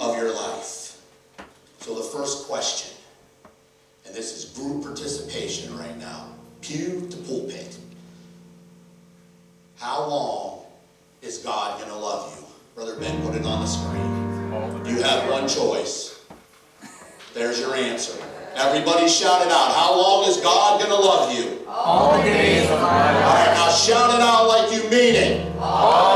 of your life. So the first question, and this is group participation right now, pew to pulpit. How long is God going to love you? Brother Ben, put it on the screen. You have one choice. There's your answer. Everybody shout it out. How long is God going to love you? All the days of my life. right, now shout it out like you mean it. All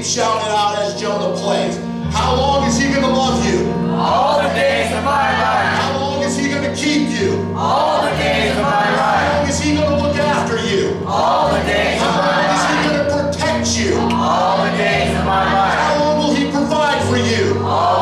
keep shouting out as Jonah plays. How long is he going to love you? All the days of my life. How long is he going to keep you? All the days of my life. How long is he going to look after you? All the days of my life. How long is he going to protect you? All the days of my life. How long will he provide for you? All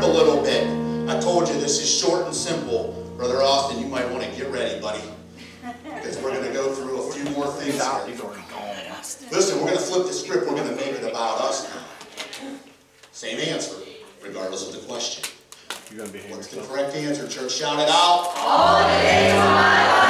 flip the script a little bit. I told you this is short and simple. Brother Austin, you might want to get ready, buddy. Because we're going to go through a few more things here. Listen, we're going to flip the script. We're going to make it about us now. Same answer, regardless of the question. You're gonna behave What's the yourself. correct answer, church? Shout it out. All the days of my life.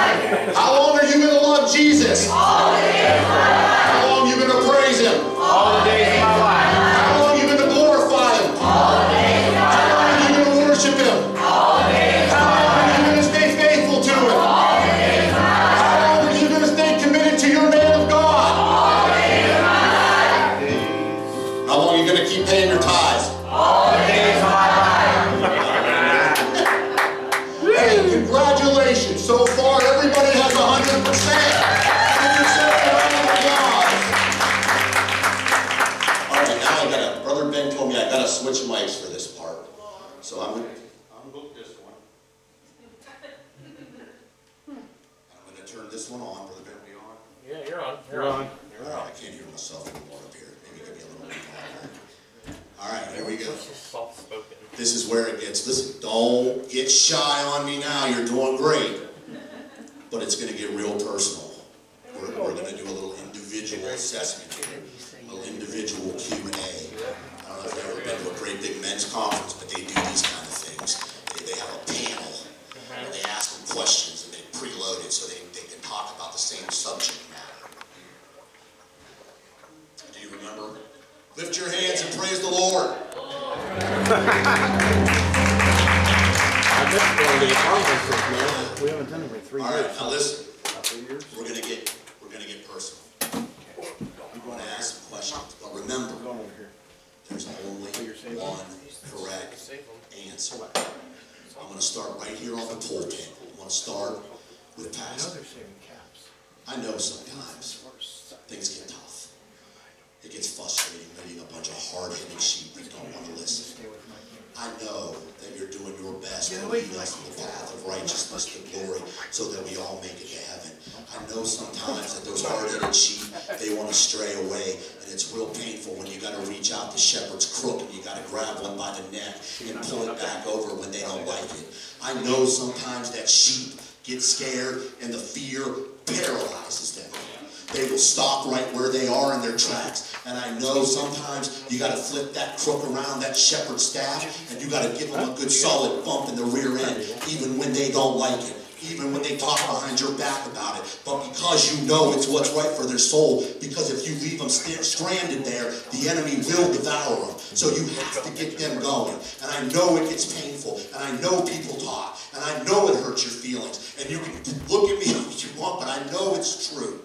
Yeah, you're on. You're on. All right, I can't hear myself anymore up here. Maybe give me a little bit louder. All right, here we go. This is where it gets, listen, don't get shy on me now, you're doing great. But it's gonna get real personal. We're, we're gonna do a little individual assessment here, a little individual Q and A. I don't know if you've ever been to a great big men's conference, but they do these kind of things. They, they have a panel, and they ask them questions, and they preload it so they, they can talk about the same subject matter. Do you remember? Lift your hands and praise the Lord. I missed one of these conferences, man. We haven't done it for three All years. right, now listen. Years? We're gonna get, we're gonna get personal. I'm gonna ask some questions, but remember, Go over here. there's only oh, one correct answer. I'm gonna start right here on the pulpit. I'm gonna start with Pastor. they're saving caps. I know sometimes things get tough. It gets frustrating leading a bunch of hard-headed sheep that don't wanna listen. Stay with my game. I know that you're doing to lead in the path of righteousness to glory so that we all make it to heaven. I know sometimes that those hard-headed sheep, they want to stray away and it's real painful when you got to reach out the shepherd's crook and you got to grab one by the neck and pull it back over when they don't like it. I know sometimes that sheep get scared and the fear paralyzes them. They will stop right where they are in their tracks. And I know sometimes you got to flip that crook around, that shepherd staff, and you got to give them a good solid bump in the rear end, even when they don't like it, even when they talk behind your back about it. But because you know it's what's right for their soul, because if you leave them st- stranded there, the enemy will devour them. So you have to get them going. And I know it gets painful, and I know people talk, and I know it hurts your feelings. And you can look at me if you want, but I know it's true.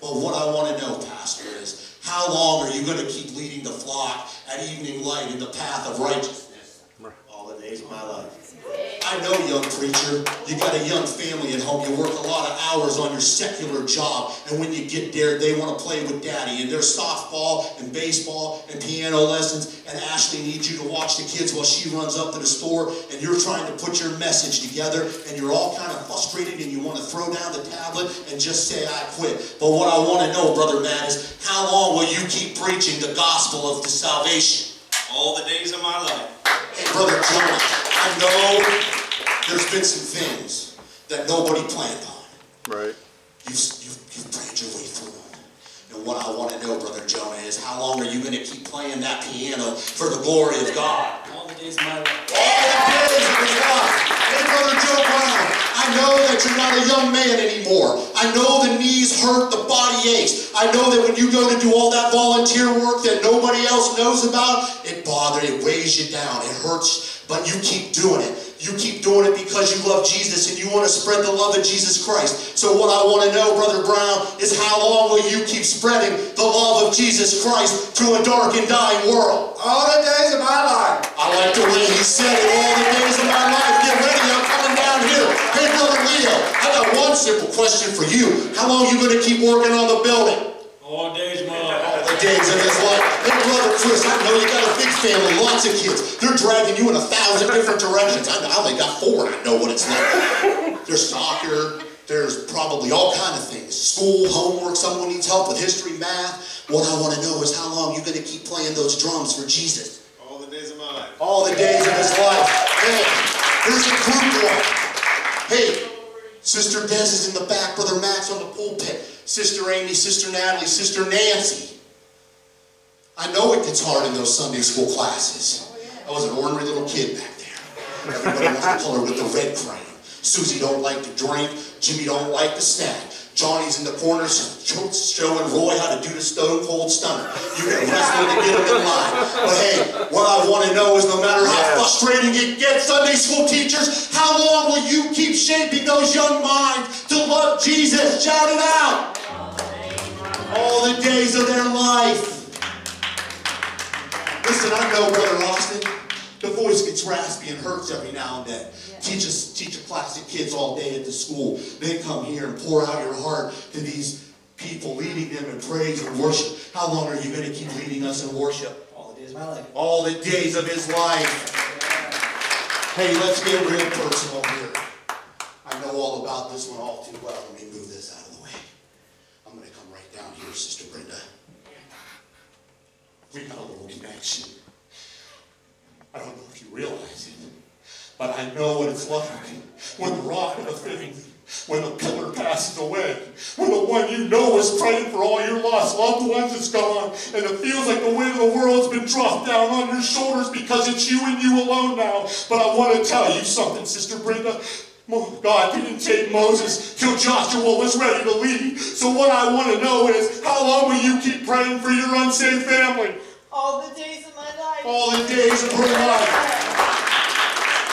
But what I want to know, Pastor, is how long are you going to keep leading the flock at evening light in the path of righteousness? Of my life. I know, young preacher, you got a young family at home. You work a lot of hours on your secular job, and when you get there, they want to play with daddy. And there's softball and baseball and piano lessons, and Ashley needs you to watch the kids while she runs up to the store, and you're trying to put your message together, and you're all kind of frustrated, and you want to throw down the tablet and just say, I quit. But what I want to know, Brother Matt, is how long will you keep preaching the gospel of the salvation? all the days of my life. Hey, Brother Jonah, I know there's been some things that nobody planned on. Right. You've, you've, you've prayed your way through them. And what I want to know, Brother Jonah, is how long are you going to keep playing that piano for the glory of God? All the days of my life. All the days of his life. Hey, Brother Joe Brown, I know that you're not a young man anymore. I know the knees hurt, the body aches. I know that when you go to do all that volunteer work that nobody else knows about, it bothers, it weighs you down, it hurts, but you keep doing it. You keep doing it because you love Jesus and you want to spread the love of Jesus Christ. So what I want to know, Brother Brown, is how long will you keep spreading the love of Jesus Christ to a dark and dying world? All the days of my life. I like the way he said it all the days of my life. Get ready, I'm coming down here. Hey, Brother Leo, I got one simple question for you. How long are you going to keep working on the building? All days of my life. All the days of his life. Hey, Brother Chris, I know you got a big family, lots of kids. They're dragging you in a thousand different directions. I, I only got four and I know what it's like. There's soccer. There's probably all kind of things. School, homework, someone needs help with history, math. What I want to know is how long you going to keep playing those drums for Jesus? All the days of my life. all the days of his life. Hey, here's a group one. Hey, Sister Des is in the back, Brother Max on the pulpit, Sister Amy, Sister Natalie, Sister Nancy. I know it gets hard in those Sunday school classes. I was an ornery little kid back there. Everybody wants to color with the red crayon. Susie don't like to drink. Jimmy don't like to snack. Johnny's in the corner showing Roy how to do the stone cold stunner. You get wrestling to get him in line. But hey, what I want to know is no matter how shaping those young minds to love Jesus? Shout it out. All the days of their life. Listen, I know, Brother Austin, the voice gets raspy and hurts every now and then. Teach us, teach a class of kids all day at the school. Then come here and pour out your heart to these people, leading them in praise and worship. How long are you going to keep leading us in worship? All the days of my life. All the days of his life. Hey, let's get real personal here. Know all about this one all too well. Let me move this out of the way. I'm going to come right down here, Sister Brenda. We got a little connection. I don't know if you realize it, but I know what it's like when the rock of the family, when the pillar passes away, when the one you know is praying for all your lost loved ones is gone, and it feels like the weight of the world's been dropped down on your shoulders because it's you and you alone now. But I want to tell you something, Sister Brenda. God didn't take Moses till Joshua was ready to leave. So what I want to know is, how long will you keep praying for your unsaved family? All the days of my life. all the days of her life.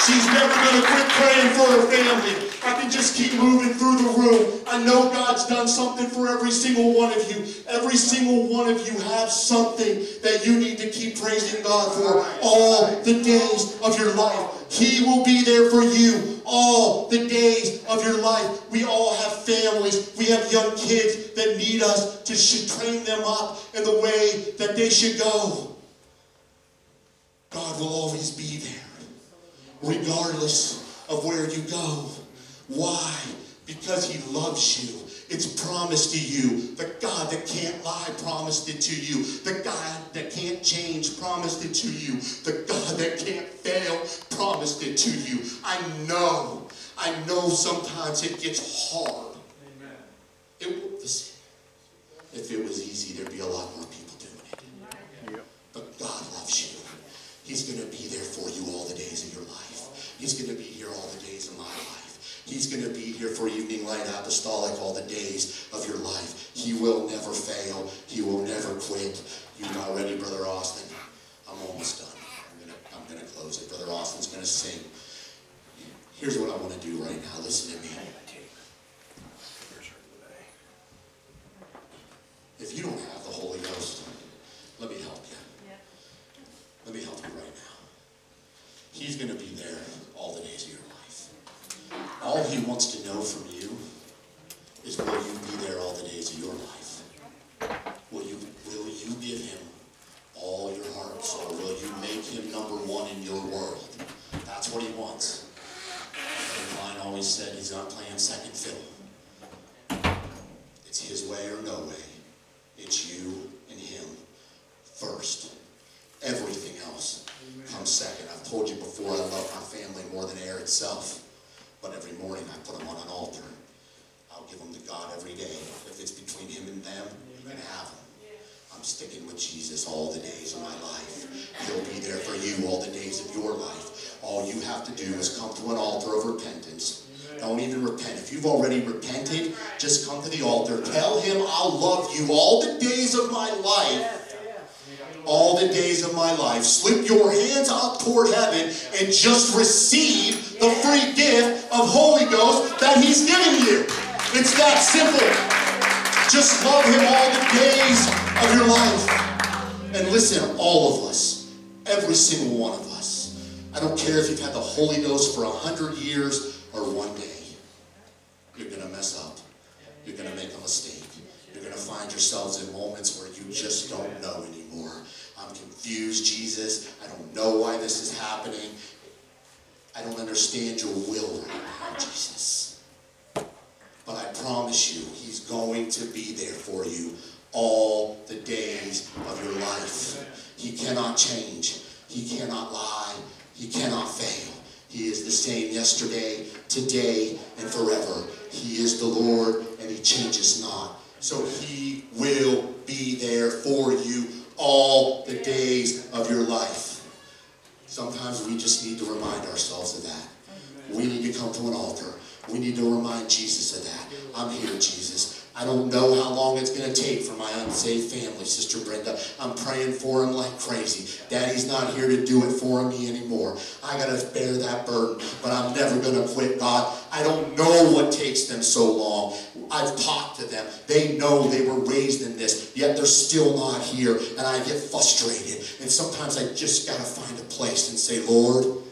She's never going to quit praying for her family. I can just keep moving through the room. I know God's done something for every single one of you. Every single one of you have something that you need to keep praising God for all the days of your life. He will be there for you all the days of your life. We all have families. We have young kids that need us to train them up in the way that they should go. God will always be there, regardless of where you go. Why? Because He loves you. It's promised to you. The God that can't lie promised it to you. The God that can't change promised it to you. The God that can't fail promised it to you. I know. I know sometimes it gets hard. It listen, if it was easy, there'd be a lot more people doing it. But God loves you. He's going to be there for you all the days of your life. He's going to be here all the days of my life. He's going to be here for Evening Light Apostolic all the days of your life. He will never fail. He will never quit. You not ready, Brother Austin? I'm almost done. I'm going to, I'm going to close it. Brother Austin's going to sing. Here's what I want to do right now. Listen to me. If you don't have the Holy Ghost, let me help you. Let me help you right now. He's going to be there all the days of your life. All he wants to know from you is will you be there all the days of your life? Will you, will you give him all your heart soul? Will you make him number one in your world? That's what he wants. And Cline always said he's not playing second fiddle. It's his way or no way. It's you and him first. Everything else comes second. I've told you before, I love my family more than air itself. But every morning I put them on an altar. I'll give them to God every day. If it's between him and them, you can have them. I'm sticking with Jesus all the days of my life. He'll be there for you all the days of your life. All you have to do is come to an altar of repentance. Don't even repent. If you've already repented, just come to the altar. Tell him, I'll love you all the days of my life all the days of my life. Slip your hands up toward heaven and just receive the free gift of Holy Ghost that He's given you. It's that simple. Just love Him all the days of your life. And listen, all of us, every single one of us, I don't care if you've had the Holy Ghost for a hundred years or one day, you're going to mess up. You're going to make a mistake. You're going to find yourselves in moments where you just don't know. I'm confused, Jesus. I don't know why this is happening. I don't understand your will right now, Jesus. But I promise you, He's going to be there for you all the days of your life. He cannot change. He cannot lie. He cannot fail. He is the same yesterday, today, and forever. He is the Lord, and He changes not. So He will be there for you all the days of your life. Sometimes we just need to remind ourselves of that. We need to come to an altar. We need to remind Jesus of that. I'm here, Jesus. I don't know how long it's going to take for my unsaved family, Sister Brenda. I'm praying for him like crazy. Daddy's not here to do it for me anymore. I got to bear that burden, but I'm never going to quit, God. I don't know what takes them so long. I've talked to them. They know they were raised in this, yet they're still not here, and I get frustrated. And sometimes I just got to find a place and say, Lord,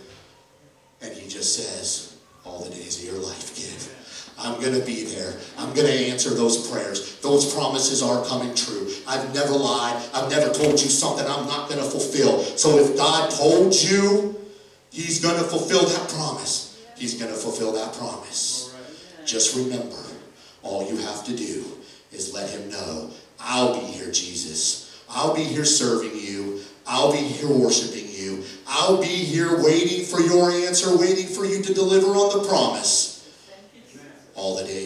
and he just says, all the days of your life, kid. I'm going to be there. I'm going to answer those prayers. Those promises are coming true. I've never lied. I've never told you something I'm not going to fulfill. So if God told you He's going to fulfill that promise, He's going to fulfill that promise. Just remember, all you have to do is let Him know, I'll be here, Jesus. I'll be here serving you. I'll be here worshiping you. I'll be here waiting for your answer, waiting for you to deliver on the promise all the days